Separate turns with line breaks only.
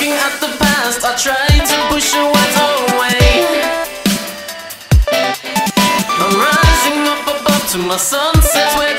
Looking at the past, I try to push your words away. I'm rising up above to my sunset.